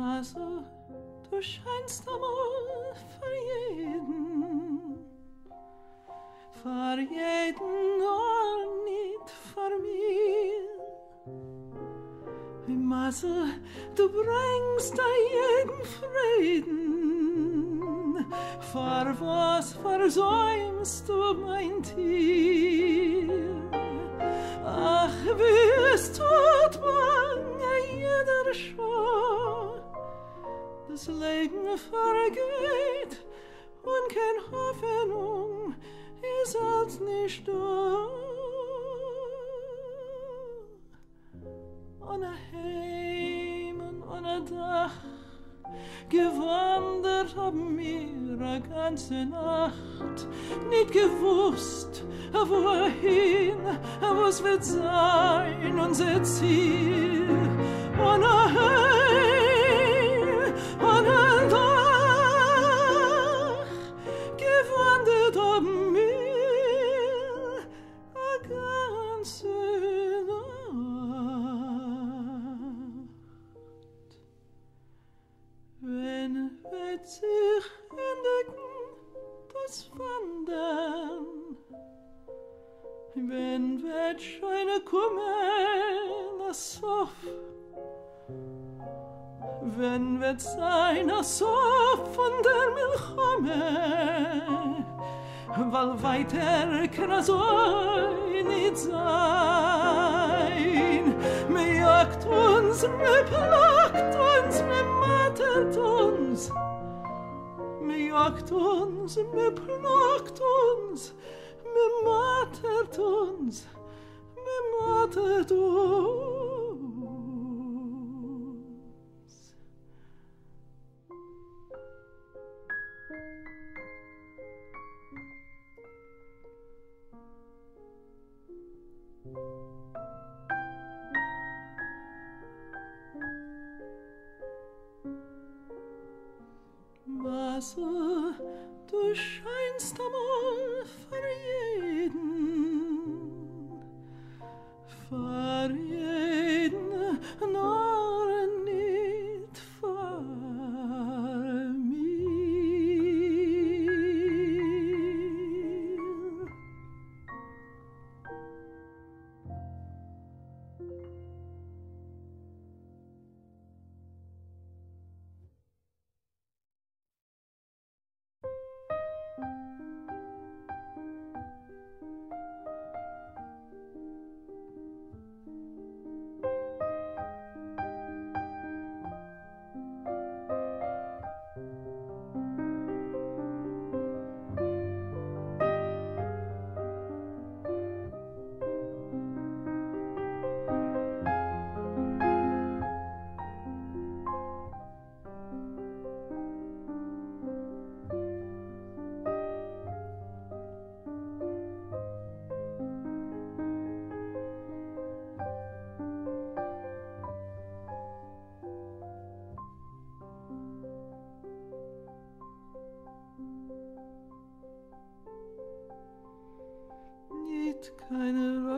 Masse, du scheinst einmal für jeden, für jeden nur nicht für mir. Masse, du bringst da jeden Frieden, für was versäumst du mein Tier? Leben vergeht und kein Hoffnung ist als nicht da. Ohne Heim und ohne Dach gewandert hab mir a ganze Nacht, nicht gewusst, wohin, was wird sein unser Ziel. Ohne Heim, wird sich entdecken das Wandern, wenn wird scheine kommen das Sof, wenn wird sein a Sof von der Milchome, weil weiter kann er nicht sein. Mir jagt uns, mir plagt uns, mir matert uns, jagt uns, mir plagt uns, mir matert uns, mir matert uns. Du scheinst einmal für jeden, für jeden, nur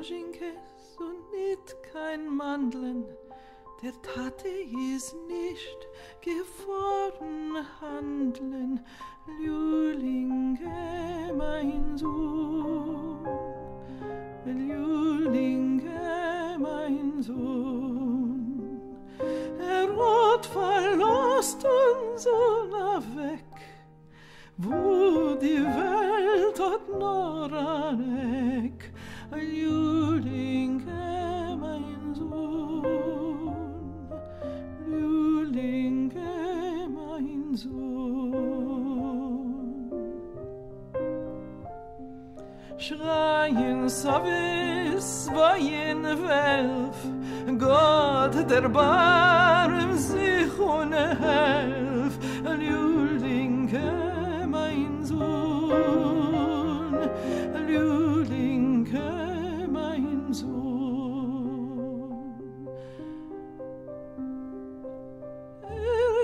Roschenkes und nicht kein Mandeln, der Tate ist nicht geworden handeln, Lülinge, mein Sohn, Lülinge, mein Sohn. Er hat verlost uns alle weg, wo die Welt hat nur ein Schreien Savis, weien Welf, Gott der Barm sich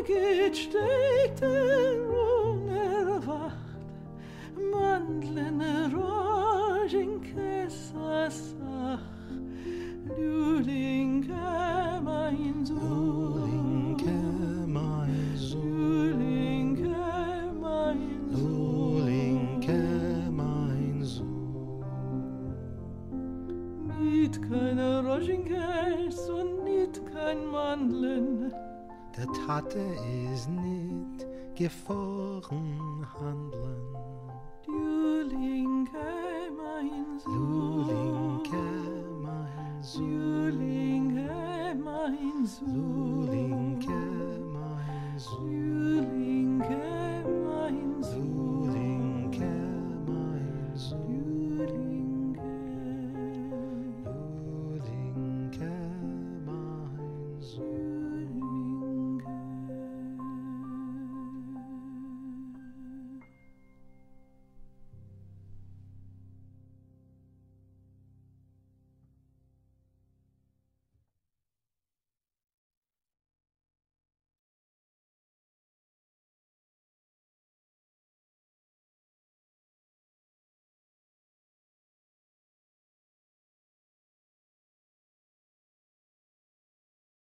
geht, steigt er unerwacht. Mandlene rojin kesasach, lülinge mein Sohn. Lülinge mein Sohn. Lülinge mein Sohn. Lülinge mein Sohn. Mit keiner rojin und nicht kein Mandlen. Der Tate ist nicht gefahren handeln.